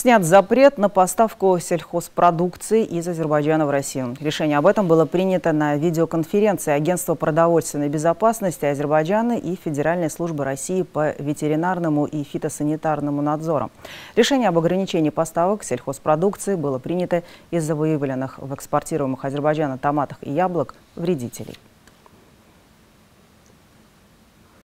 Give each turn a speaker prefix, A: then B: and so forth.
A: Снят запрет на поставку сельхозпродукции из Азербайджана в Россию. Решение об этом было принято на видеоконференции Агентства продовольственной безопасности Азербайджана и Федеральной службы России по ветеринарному и фитосанитарному надзору. Решение об ограничении поставок сельхозпродукции было принято из-за выявленных в экспортируемых Азербайджана томатах и яблок вредителей.